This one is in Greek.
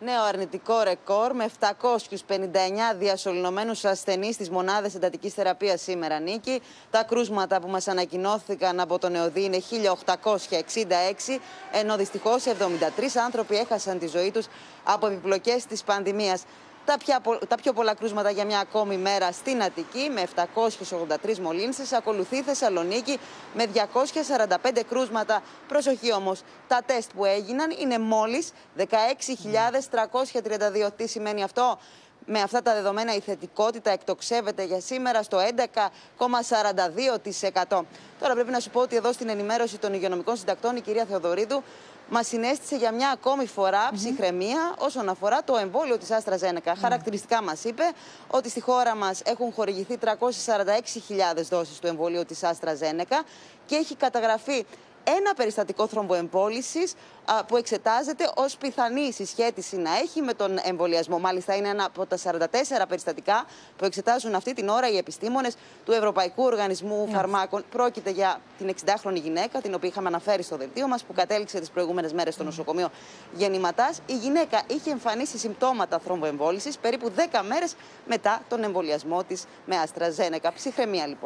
Νέο αρνητικό ρεκόρ με 759 διασωληνωμένους ασθενείς στις μονάδες εντατικής θεραπείας σήμερα νίκη. Τα κρούσματα που μας ανακοινώθηκαν από τον ΕΟΔΗ είναι 1866, ενώ δυστυχώς 73 άνθρωποι έχασαν τη ζωή τους από επιπλοκές της πανδημίας. Τα, πια, τα πιο πολλά κρούσματα για μια ακόμη μέρα στην Αττική με 783 μολύνσεις. Ακολουθεί η Θεσσαλονίκη με 245 κρούσματα. Προσοχή όμως, τα τεστ που έγιναν είναι μόλις 16.332. Τι σημαίνει αυτό; Με αυτά τα δεδομένα η θετικότητα εκτοξεύεται για σήμερα στο 11,42%. Τώρα πρέπει να σου πω ότι εδώ στην ενημέρωση των υγειονομικών συντακτών η κυρία Θεοδωρίδου μας συνέστησε για μια ακόμη φορά ψυχραιμία όσον αφορά το εμβόλιο της Άστρα Ζένεκα. Χαρακτηριστικά μας είπε ότι στη χώρα μας έχουν χορηγηθεί 346.000 δόσεις του εμβολίου της Άστρα Ζένεκα και έχει καταγραφεί ένα περιστατικό θρομποεμβόληση που εξετάζεται ως πιθανή συσχέτιση να έχει με τον εμβολιασμό. Μάλιστα, είναι ένα από τα 44 περιστατικά που εξετάζουν αυτή την ώρα οι επιστήμονες του Ευρωπαϊκού Οργανισμού Φαρμάκων. Πρόκειται για την 60χρονη γυναίκα, την οποία είχαμε αναφέρει στο δελτίο μας, που κατέληξε τις προηγούμενες μέρες στο νοσοκομείο γεννηματάς. Η γυναίκα είχε εμφανίσει συμπτώματα θρομποεμβόληση περίπου 10 μέρες μετά τον εμβολιασμό της με Αστραζένεκα. Ψυχραιμία λοιπόν.